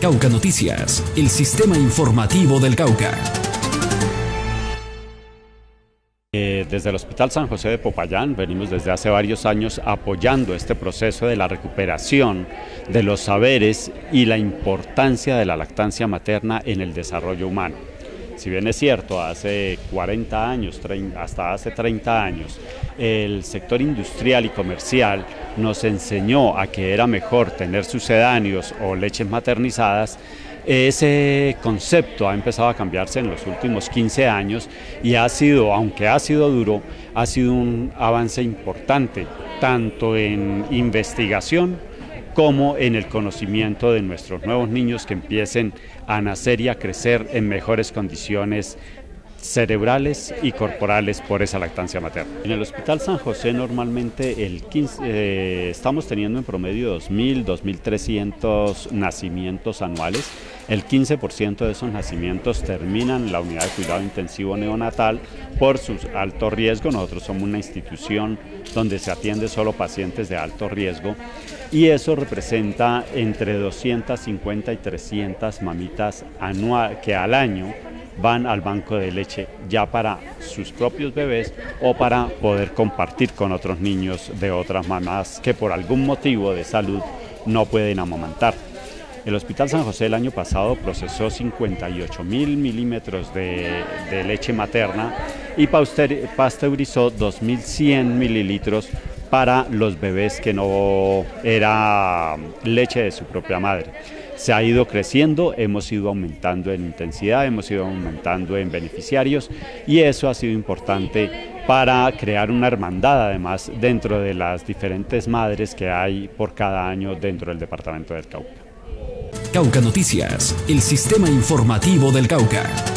Cauca Noticias, el sistema informativo del Cauca. Eh, desde el Hospital San José de Popayán venimos desde hace varios años apoyando este proceso de la recuperación de los saberes y la importancia de la lactancia materna en el desarrollo humano. Si bien es cierto, hace 40 años, hasta hace 30 años, el sector industrial y comercial nos enseñó a que era mejor tener sucedáneos o leches maternizadas, ese concepto ha empezado a cambiarse en los últimos 15 años y ha sido, aunque ha sido duro, ha sido un avance importante, tanto en investigación como en el conocimiento de nuestros nuevos niños que empiecen a nacer y a crecer en mejores condiciones cerebrales y corporales por esa lactancia materna. En el Hospital San José normalmente el 15, eh, estamos teniendo en promedio 2.000, 2.300 nacimientos anuales. El 15% de esos nacimientos terminan en la unidad de cuidado intensivo neonatal por su alto riesgo. Nosotros somos una institución donde se atiende solo pacientes de alto riesgo y eso representa entre 250 y 300 mamitas anual, que al año van al banco de leche ya para sus propios bebés o para poder compartir con otros niños de otras mamás que por algún motivo de salud no pueden amamantar. El Hospital San José el año pasado procesó 58 mil milímetros de, de, leche materna y pasteurizó 2.100 mililitros para los bebés que no era leche de su propia madre se ha ido creciendo, hemos ido aumentando en intensidad, hemos ido aumentando en beneficiarios y eso ha sido importante para crear una hermandad además dentro de las diferentes madres que hay por cada año dentro del departamento del Cauca. Cauca Noticias, el sistema informativo del Cauca.